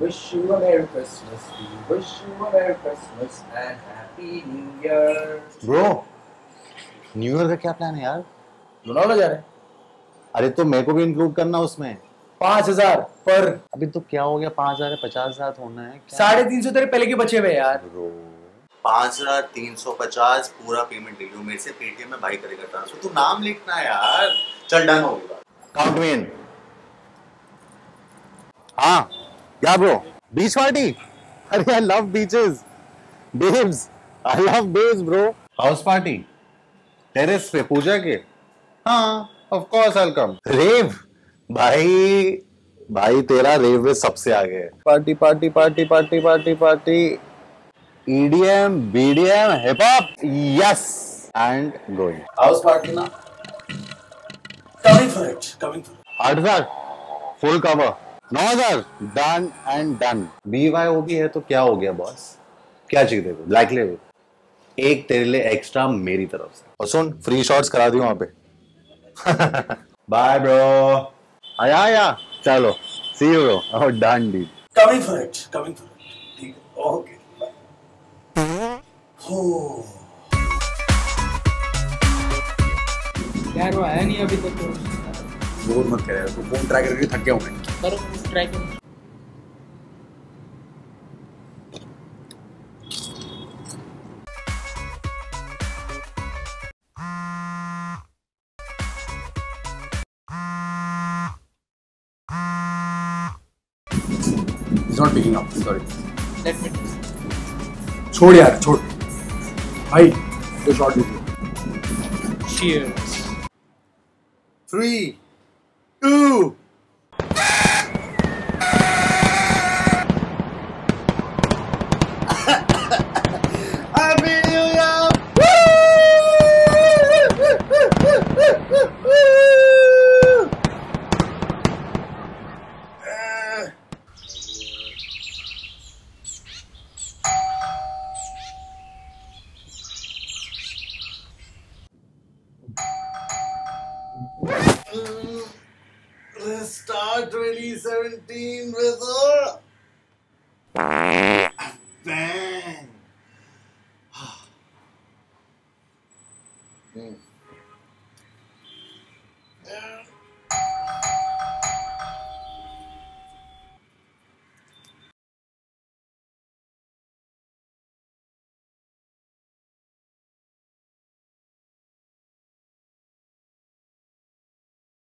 Wish you a Merry Christmas. We wish you a Merry Christmas and Happy New Year. Bro new year का क्या plan है यार? लोनावला जा रहे हैं। अरे तो मेरे को भी इंक्लूड करना उसमें। पाँच हज़ार पर। अभी तो क्या हो गया? पाँच हज़ार पचास हज़ार होना है। साढ़े तीन सौ तेरे पहले के बचे हुए यार? ब्रो पाँच हज़ार तीन सौ पचास पूरा पेमेंट ले लियो मेरे से पेटीएम में भाई करेगा ट्रांसफ़र तू नाम लिखना है यार। चल डन हो गया काउंट मी इन हाँ। क्या ब्रो बीच पार्टी अरे I love beaches babes I love babes bro house party terrace पे पूजा के? हाँ ऑफ़ कोर्स आई कम रेव भाई भाई तेरा रेव में सबसे आगे है. Party party party party party party EDM BDM hip hop, yes and going house party ना? It. Coming for it. आठ हज़ार फुल कवर नौ हज़ार done and done B Y O B है तो क्या हो गया बॉस क्या चाहिए देखो ब्लैक लेवल एक तेरे लिए एक्स्ट्रा मेरी तरफ़ से और सुन फ्री शॉट्स करा दी वहाँ पे बाय ब्रो आया आया चलो see you bro oh done डी Coming for it. Coming for it. ठीक है. Okay. Bye. Oh. यार वो आया नहीं अभी तक तो बोर मत कर यार फ़ोन ट्राई करके थक गया हूँ मैं। करो ट्राई करो। He's not picking up. Sorry. Let me छोड़ यार छोड़। भाई ये शॉट लीजिए cheers. Three ooh, 2017 with a bang. mm.